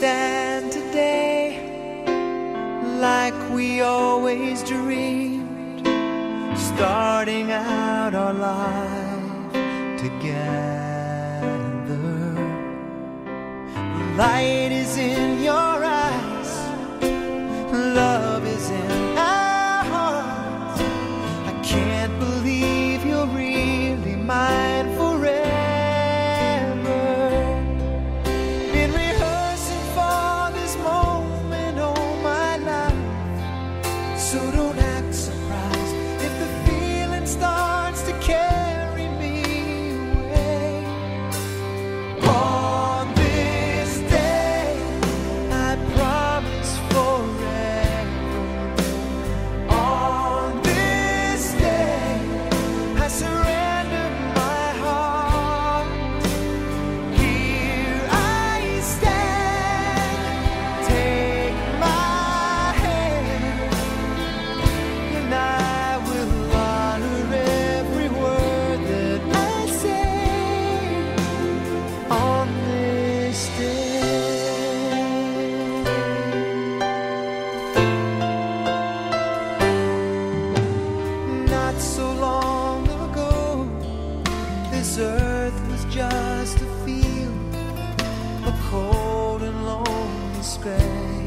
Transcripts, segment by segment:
stand today like we always dreamed, starting out our life together. The light is in earth was just a field, a cold and lonely space.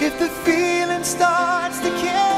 If the feeling starts to kill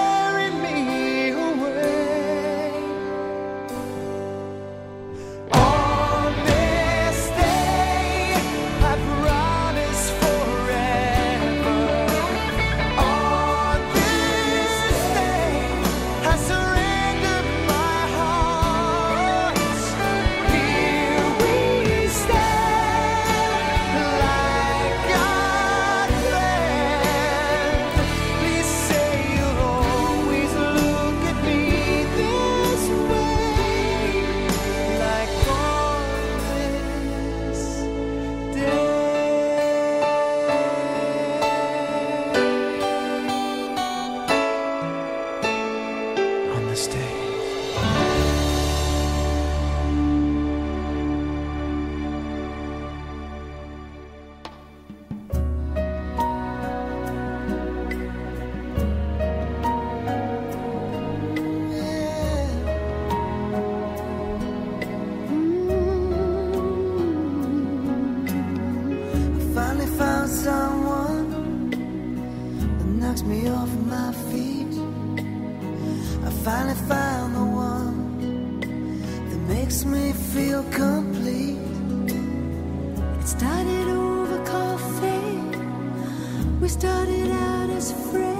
finally found the one that makes me feel complete. It started over coffee. We started out as friends.